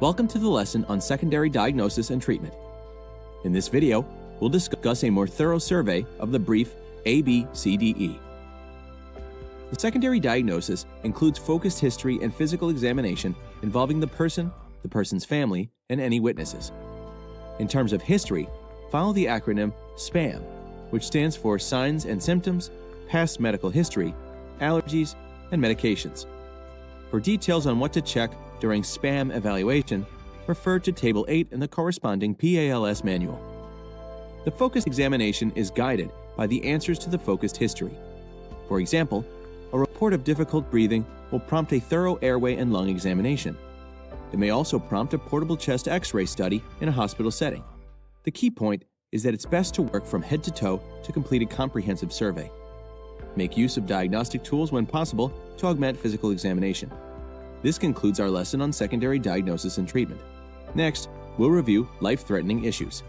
Welcome to the lesson on secondary diagnosis and treatment. In this video, we'll discuss a more thorough survey of the brief ABCDE. The secondary diagnosis includes focused history and physical examination involving the person, the person's family, and any witnesses. In terms of history, follow the acronym SPAM, which stands for Signs and Symptoms, Past Medical History, Allergies, and Medications. For details on what to check during SPAM evaluation, refer to Table 8 in the corresponding PALS manual. The focused examination is guided by the answers to the focused history. For example, a report of difficult breathing will prompt a thorough airway and lung examination. It may also prompt a portable chest x ray study in a hospital setting. The key point is that it's best to work from head to toe to complete a comprehensive survey. Make use of diagnostic tools when possible to augment physical examination. This concludes our lesson on secondary diagnosis and treatment. Next, we'll review life threatening issues.